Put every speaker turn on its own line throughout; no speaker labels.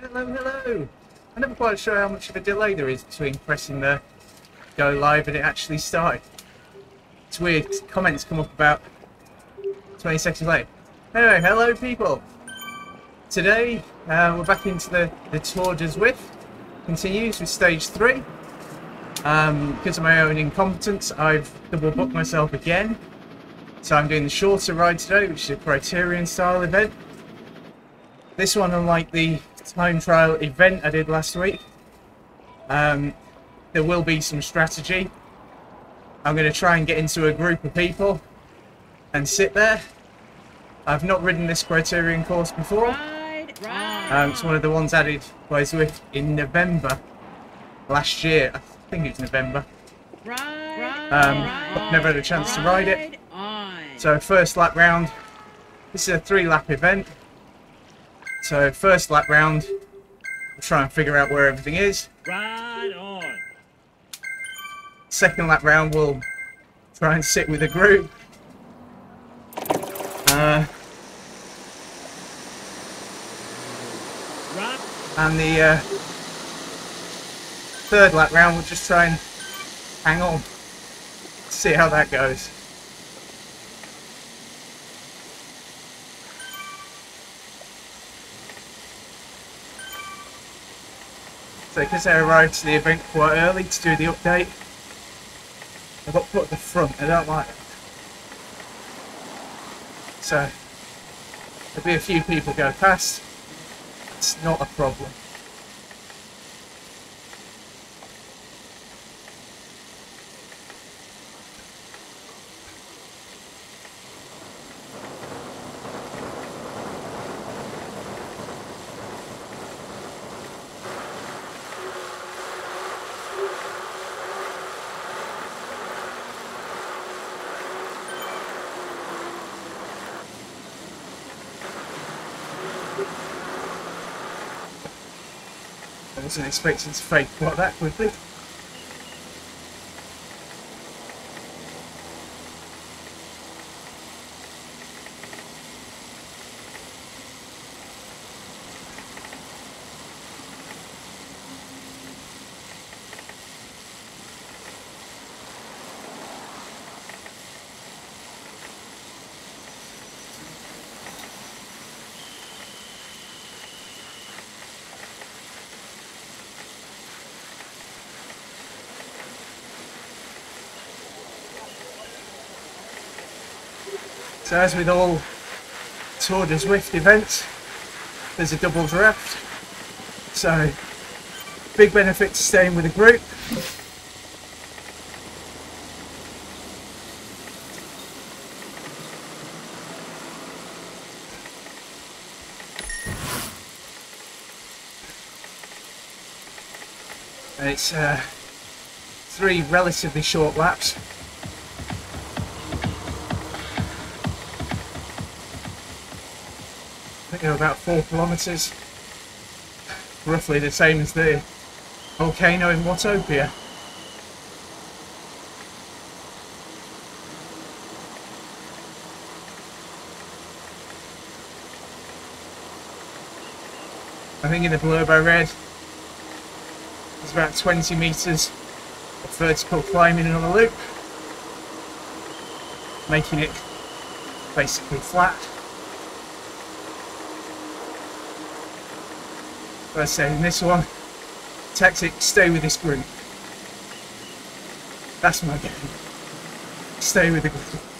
hello, hello. I'm never quite sure how much of a delay there is between pressing the go live and it actually starting. It's weird. Comments come up about 20 seconds late. Anyway, hello people. Today uh, we're back into the the Tour de Zwift. Continues with stage three. Um, because of my own incompetence, I've double booked myself again. So I'm doing the shorter ride today, which is a Criterion style event. This one, unlike the time trial event I did last week, um, there will be some strategy. I'm going to try and get into a group of people and sit there. I've not ridden this Criterion course before.
Ride, ride.
Um, it's one of the ones added by Zwift in November last year. I think it was November.
Ride,
Um, never had a chance to ride it.
On.
So first lap round. This is a three lap event. So first lap round, we'll try and figure out where everything is.
Ride on.
Second lap round, we'll try and sit with a group. Uh, and the uh, third lap round, we'll just try and hang on. See how that goes. So because I arrived to the event quite early to do the update, I got put at the front. I don't like it. So there'll be a few people go past. It's not a problem. Wasn't expecting to fake quite that quickly. So as with all Tour de Zwift events, there's a double draft. So big benefit to staying with a group. It's uh, three relatively short laps. Think they're about four kilometres. Roughly the same as the volcano in Watopia. I think in the blurb I read there's about 20 metres of vertical climbing on a loop, making it basically flat. I say in this one, tactic stay with this group. That's my game. Stay with the group.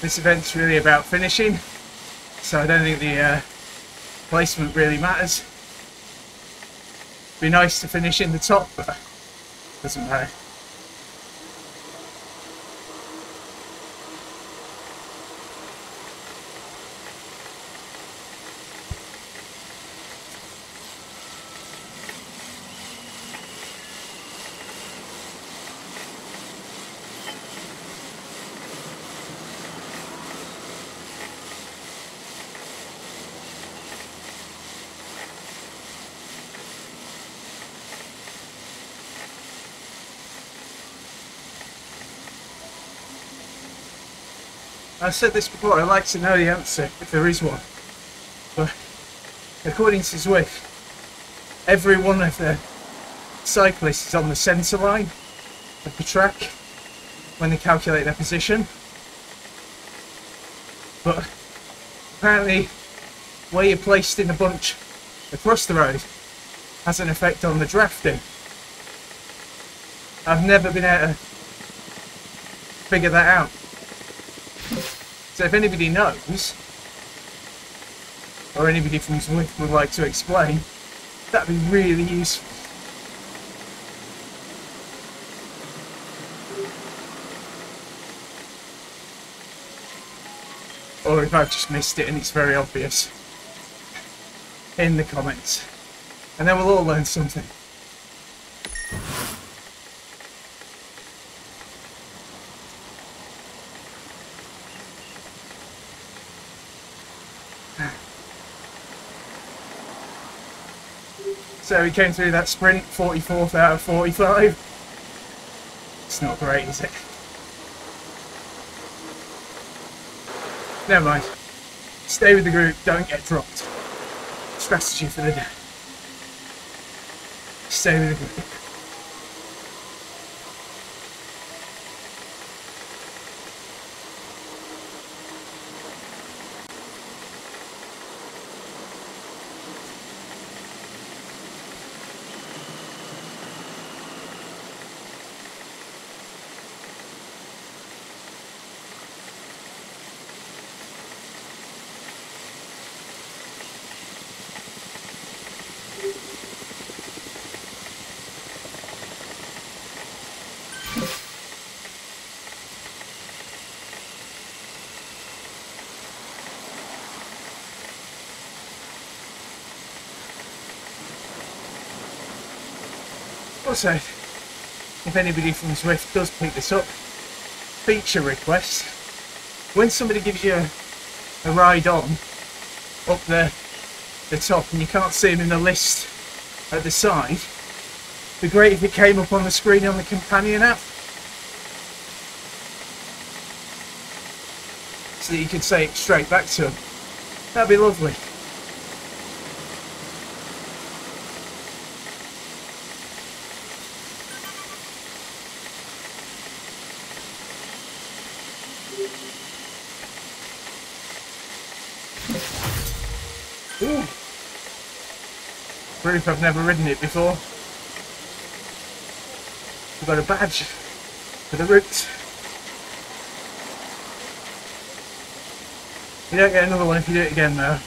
This event's really about finishing, so I don't think the uh, placement really matters. Be nice to finish in the top, but doesn't matter. I've said this before, I'd like to know the answer, if there is one. But according to Zwift, every one of the cyclists is on the centre line of the track when they calculate their position. But apparently, where you're placed in the bunch across the road has an effect on the drafting. I've never been able to figure that out. So if anybody knows, or anybody from Zwift would like to explain, that'd be really useful. Or if I've just missed it and it's very obvious in the comments. And then we'll all learn something. So we came through that sprint, 44th out of 45. It's not great, is it? Never mind. Stay with the group, don't get dropped. Strategy for the day. Stay with the group. Also, if anybody from Zwift does pick this up, feature request. When somebody gives you a, a ride on up the the top and you can't see them in the list at the side, it'd be great if it came up on the screen on the companion app. So that you could say it straight back to them. That'd be lovely. Proof I've never ridden it before. I've got a badge for the route. You don't get another one if you do it again though.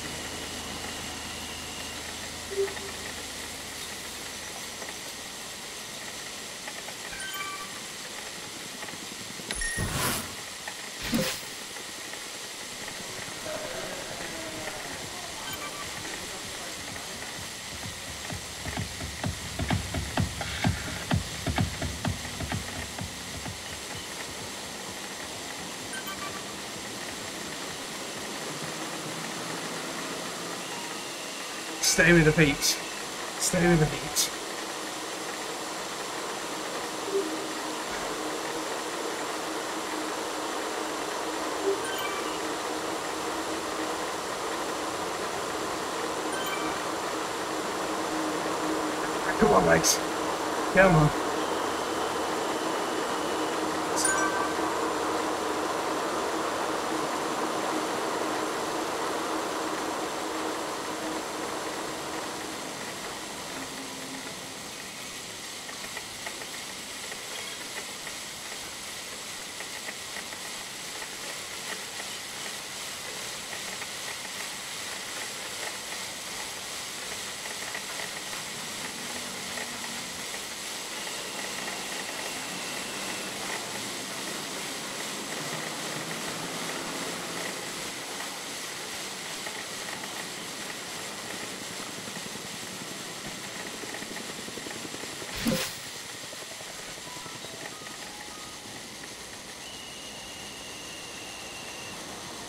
Stay with the beat. Stay with the beat. Come on, legs. Come on.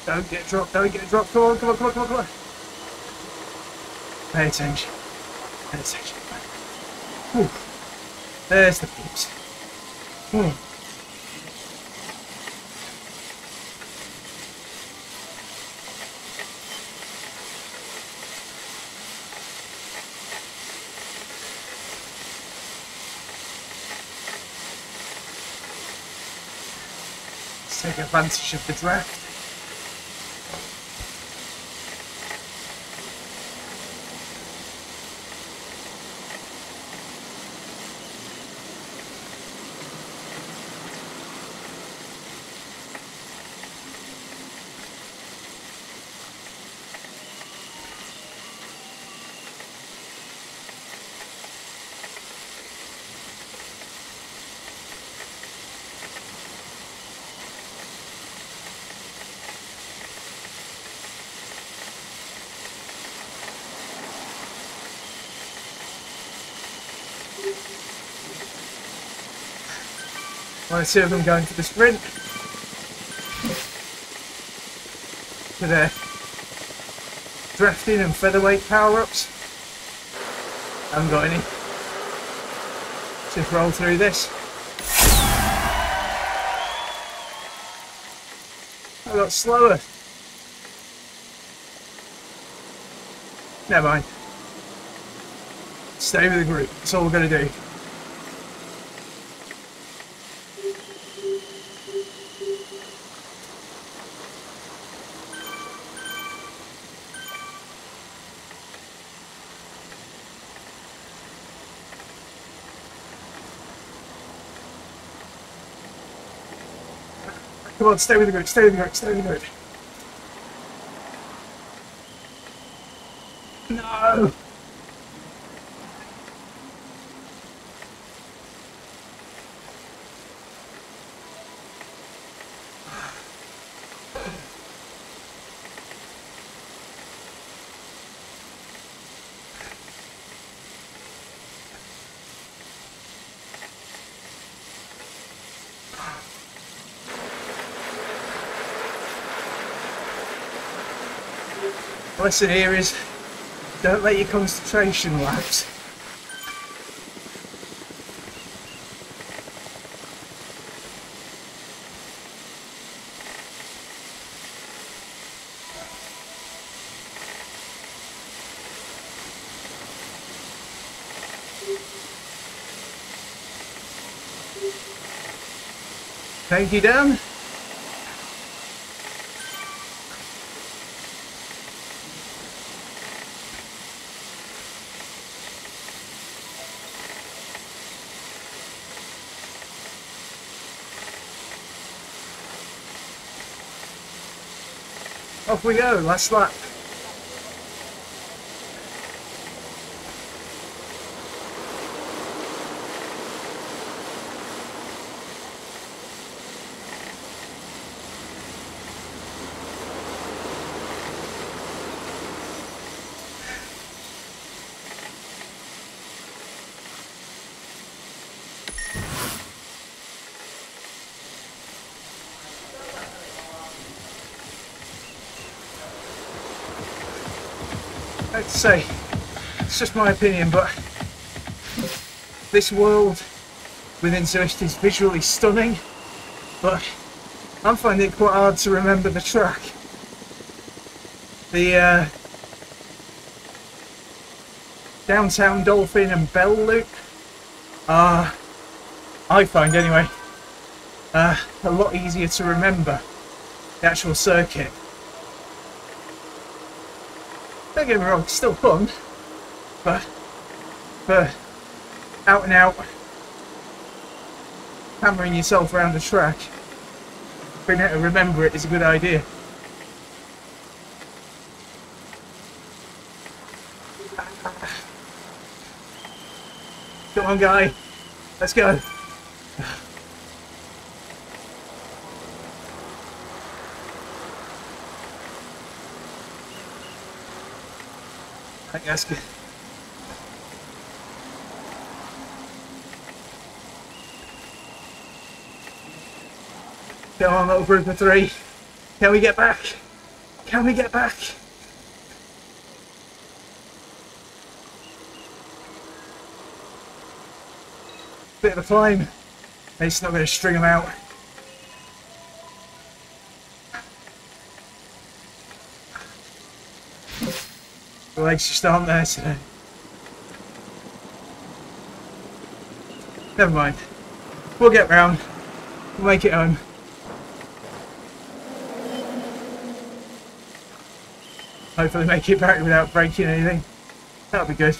Don't get dropped, don't get dropped. Come on, come on, come on, come on, come on. Pay attention. Pay attention. Whew. There's the peeps. Whew. Hmm. Let's take advantage of the draft. Two of them going for the sprint. For their drafting and featherweight power-ups. I haven't got any. Just roll through this. I got slower. Never mind. Stay with the group. That's all we're going to do. Come on, stay with the group, stay with the group, stay with the group. No! Lesson here is don't let your concentration lapse. Thank you, Dan. Off we go, last lap. Say, it's just my opinion, but this world within Zwift is visually stunning, but I'm finding it quite hard to remember the track. The uh, downtown Dolphin and Bell Loop are, I find anyway, uh, a lot easier to remember the actual circuit. Don't get me wrong, it's still fun, but but out and out hammering yourself around the track, being able to remember it is a good idea. Come on, guy, let's go. That's good. On, little group of three. Can we get back? Can we get back? Bit of a climb. It's not going to string them out. legs just aren't there today. Never mind. We'll get round. We'll make it home. Hopefully make it back without breaking anything. That'll be good.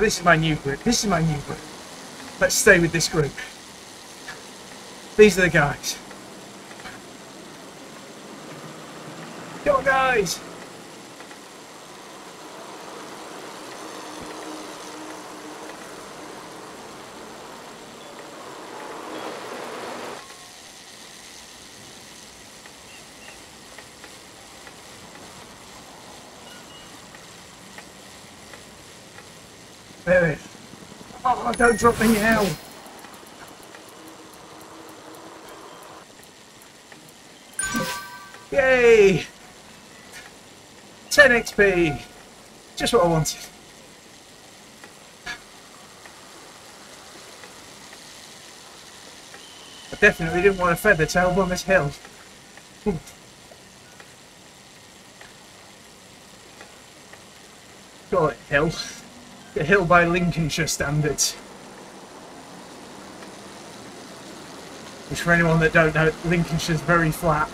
This is my new group. This is my new group. Let's stay with this group. These are the guys. Come on, guys! There it is. Oh, don't drop me now. Yay! 10 XP. Just what I wanted. I definitely didn't want a feather tail on this hill. Call it hill. The hill by Lincolnshire standards. Which for anyone that don't know, Lincolnshire's very flat.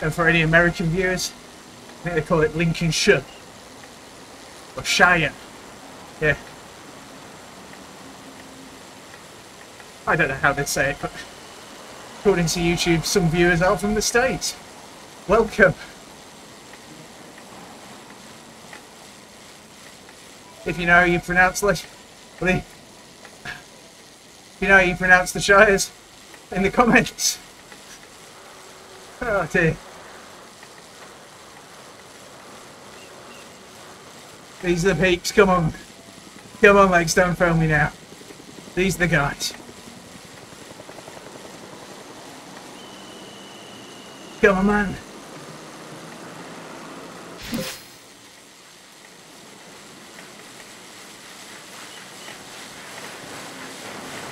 And for any American viewers, I think they call it Lincolnshire. Or Shire. Yeah. I don't know how they say it, but according to YouTube, some viewers out from the States. Welcome. If you know how you pronounce like, if you know how you pronounce the Shires, in the comments. Oh dear. These are the peaks, come on. Come on legs, don't fail me now. These are the guys. Come on, man.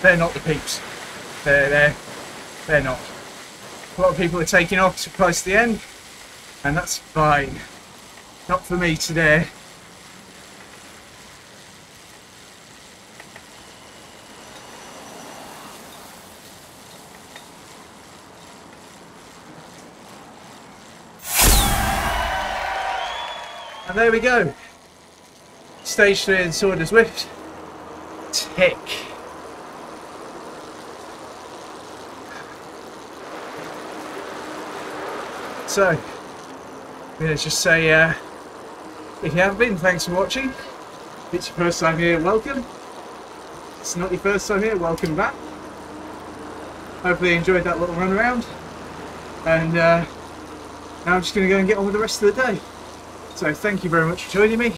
They're not the peeps. They're, they're, they're not. A lot of people are taking off to close to the end, and that's fine. Not for me today. And there we go. Stage 3 in Tour de Zwift. Tick. So, to just say, uh, if you have been, thanks for watching. If it's your first time here, welcome. If it's not your first time here, welcome back. Hopefully you enjoyed that little run around. And uh, now I'm just going to go and get on with the rest of the day. So thank you very much for joining me.